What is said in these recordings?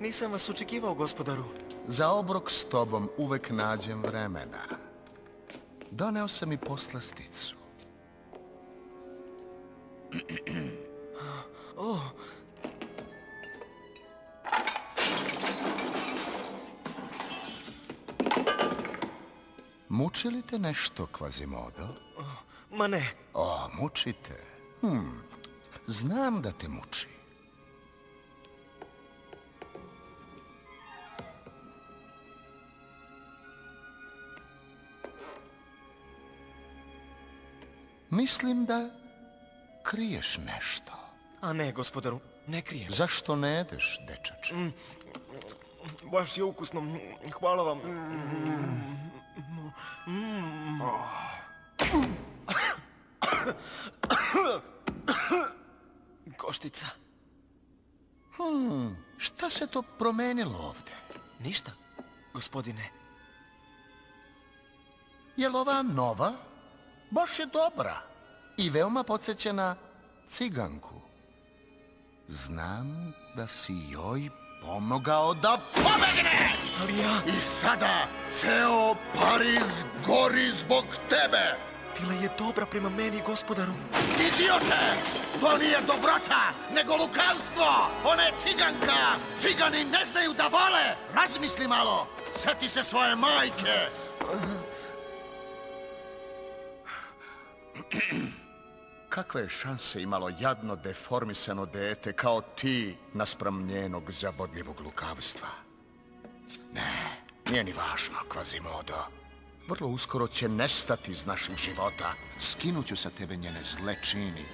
Nisam vas očekivao, gospodaru. Za obrok s tobom uvek nađem vremena. Doneo sam i poslasticu. Muči li te nešto, Kvazimodo? Ma ne, O, mučite. Hm, znam da te muči. Mislim da kriješ nešto. a ne, gospodaru, ne krijem. Zašto ne jedeš, dečače? Baš je ukusno, hvala vam. Koštica. Šta se to promenilo ovde? Ništa, gospodine. Je li ova nova? Baš je dobra. I veoma podsjeća na ciganku. Znam da si joj pomogao da pobegne! Ali ja, I sada ceo Pariz gori zbog tebe! bila je dobra prema meni, gospodaru. Idiote! To nije dobrota, nego lukavstvo! Ona je ciganka! Cigani ne znaju da vole! Razmisli malo! Seti se svoje majke! Kakve je šanse imalo jadno deformisano dete kao ti naspram njenog zavodljivog lukavstva? Ne, nije ni važno, Kvazimodo. Vrlo uskoro će nestati iz naših života. Skinuću sa tebe njene zle čini.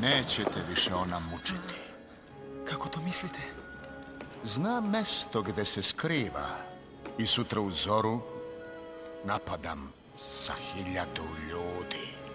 Neće te više ona mučiti. Kako to mislite? Znam mesto gde se skriva i sutra u zoru napadam sa hiljadu ljudi.